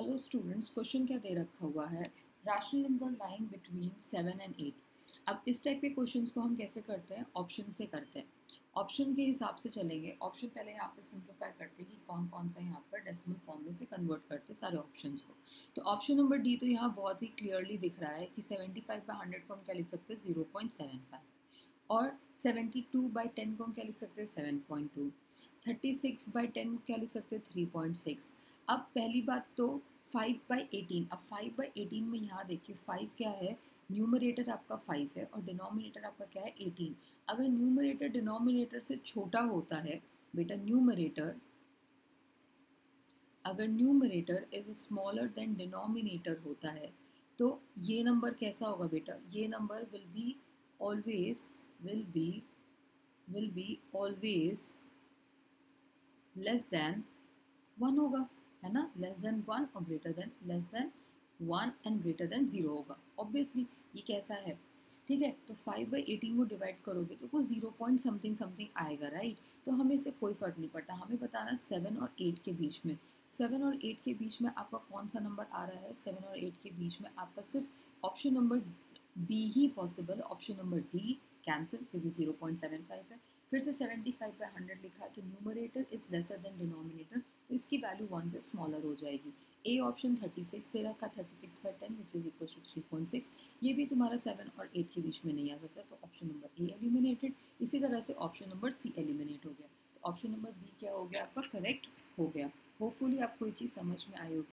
Hello students question क्या दे रखा हुआ है? Rational number lying between seven and eight अब इस टाइप के क्वेश्चंस को हम कैसे करते हैं? ऑप्शन से करते हैं। ऑप्शन के हिसाब से चलेंगे। ऑप्शन पहले यहाँ पर सिंप्लीफाई करते हैं कि कौन कौन सा यहाँ पर डेसिमल फॉर्म में से कन्वर्ट करते हैं सारे ऑप्शन को। तो ऑप्शन नंबर डी तो यहाँ बहुत ही क्लियरली दिख रहा है कि सेवेंटी फाइव बाई हंड्रेड को हम क्या लिख सकते हैं? ज़ीरो पॉइंट सेवन फाइव और सेवेंटी टू बाई टेन को हम क्या लिख सकते हैं? Seven point two thirty six by ten को क्या लिख सकते हैं? थ्री पॉइंट सिक्स अब पहली बात तो फाइव बाई एटीन अब फाइव बाई एटीन में यहाँ देखिए फाइव क्या है? न्यूमरेटर आपका फाइव है और डिनोमिनेटर आपका क्या है? एटीन अगर न्यूमरेटर डिनोमिनेटर से छोटा होता है, बेटा न्यूमरेटर अगर numerator is smaller than denominator होता है तो ये नंबर कैसा होगा बेटा? ये number will be always will be will be always less than one होगा। लेस देन वन और greater than less than one and greater than zero होगा। ऑब्वियसली ये कैसा है? ठीक है? तो फाइव बाई एटीन को डिवाइड करोगे तो कुछ ज़ीरो पॉइंट समथिंग समथिंग आएगा राइट तो हमें इससे कोई फ़र्क नहीं पड़ता। हमें बताना सेवन और एट के बीच में। सेवन और एट के बीच में आपका कौन सा नंबर आ रहा है? सेवन और एट के बीच में आपका सिर्फ़ ऑप्शन नंबर बी ही possible option number D cancel क्योंकि ज़ीरो पॉइंट सेवन फाइव है। फिर से सेवेंटी फाइव बाई हंड्रेड लिखा है तो numerator is lesser than denominator तो इसकी वैल्यू वन से स्मॉलर हो जाएगी। ए ऑप्शन थर्टी सिक्स दे रखा thirty six by ten which is equal to three point six ये भी तुम्हारा सेवन और एट के बीच में नहीं आ सकता तो ऑप्शन नंबर ए एलिमिनेटेड इसी तरह से ऑप्शन नंबर सी एलिमिनेट हो गया। तो ऑप्शन नंबर बी क्या हो गया? आपका करेक्ट हो गया। होपफुली आपको ये चीज़ समझ में आई होगी।